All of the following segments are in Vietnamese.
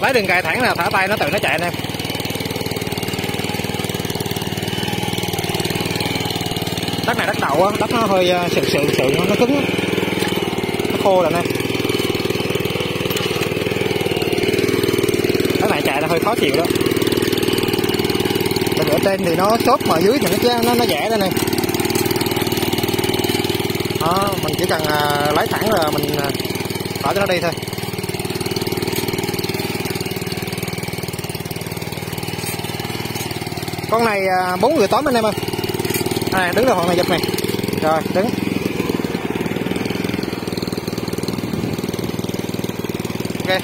lấy đường cài thẳng là thả tay, nó tự nó chạy anh em. Đất này đất đậu á, đất nó hơi sự sượng sượng sượng nó cứng nó khô rồi nè cái này chạy là hơi khó chịu đó. Tại ở trên thì nó xốp mà dưới thì nó nó nó rẻ đây này đó, mình chỉ cần ờ, lấy thẳng là mình ờ, thả bỏ cho nó đi thôi. Con này à, bốn người tóm anh em ơi. À, đứng rồi hoàng này giật này. Rồi đứng. Ok.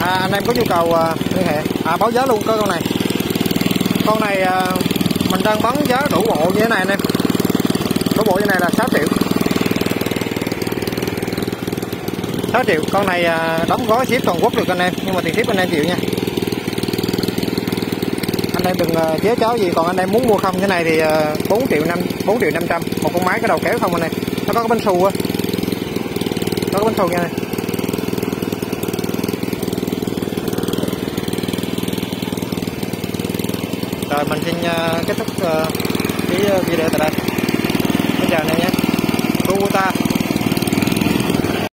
À, anh em có nhu cầu à, liên hệ. À báo giá luôn có con này. Con này à, mình đang bán giá đủ bộ như thế này anh em. Đủ bộ như này là 6 triệu. 6 triệu. Con này đóng gói ship toàn quốc được anh em. Nhưng mà tiền ship anh em chịu nha anh em đừng ờ, chế cháo gì, còn anh em muốn mua không thế này thì ờ, 4 triệu năm 4 triệu 500 một con máy cái đầu kéo không anh em nó có cái bánh xù á. Nó có bánh xù nha này rồi, mình xin ờ, kết thúc cái video tại đây. Bây chào anh em nhé. Kubota